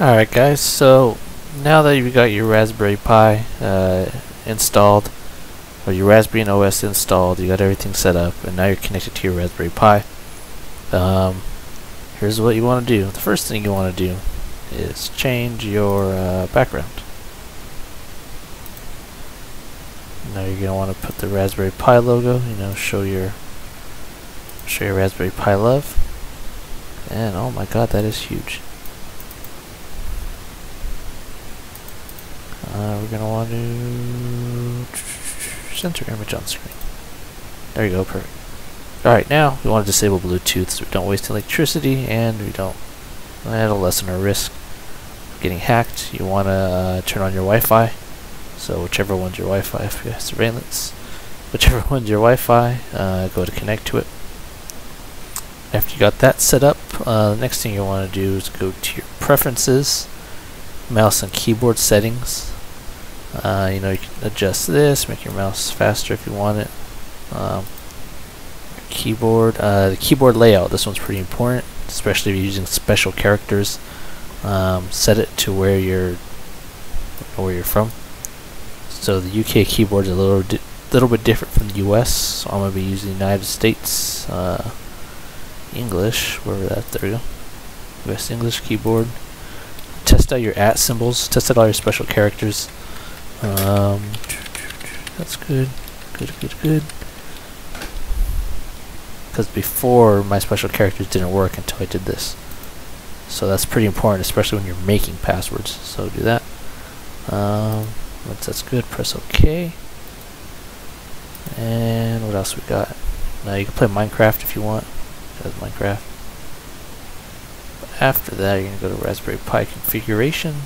Alright guys, so now that you've got your Raspberry Pi uh, installed, or your Raspbian OS installed, you got everything set up, and now you're connected to your Raspberry Pi, um, here's what you want to do. The first thing you want to do is change your uh, background. Now you're going to want to put the Raspberry Pi logo, you know, show your show your Raspberry Pi love. And oh my god, that is huge. Uh, we're going to want to center image on screen. There you go, perfect. Alright, now we want to disable Bluetooth so we don't waste electricity and we don't, that'll lessen our risk of getting hacked. You want to uh, turn on your Wi-Fi, so whichever one's your Wi-Fi, if you have surveillance, whichever one's your Wi-Fi, uh, go to connect to it. After you got that set up, uh, the next thing you want to do is go to your preferences, mouse and keyboard settings, uh, you know, you can adjust this, make your mouse faster if you want it. Um, keyboard, uh, the keyboard layout, this one's pretty important, especially if you're using special characters. Um, set it to where you're where you're from. So the UK keyboard is a little little bit different from the US. So I'm gonna be using the United States uh, English. Where that? There we go. US English keyboard. Test out your at symbols. Test out all your special characters. Um, that's good. Good, good, good. Because before, my special characters didn't work until I did this. So that's pretty important, especially when you're making passwords. So do that. Um, once that's good, press OK. And what else we got? Now you can play Minecraft if you want. That's Minecraft. After that, you're going to go to Raspberry Pi configuration.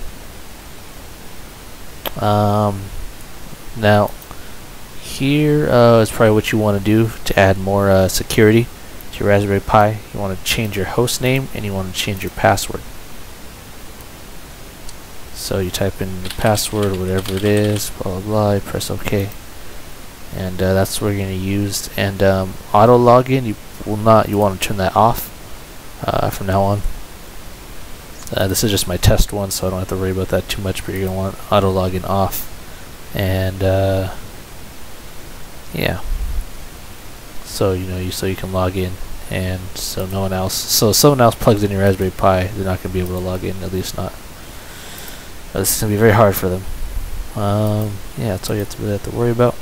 Um, now, here uh, is probably what you want to do to add more uh, security to your Raspberry Pi. You want to change your host name and you want to change your password. So you type in the password, whatever it is, blah blah blah, press OK. And uh, that's what you're going to use. And um, auto login, you will not, you want to turn that off uh, from now on. Uh, this is just my test one, so I don't have to worry about that too much, but you're going to want auto login off. And, uh, yeah. So, you know, you so you can log in, and so no one else, so if someone else plugs in your Raspberry Pi, they're not going to be able to log in, at least not. This is going to be very hard for them. Um, yeah, that's all you have to really have to worry about.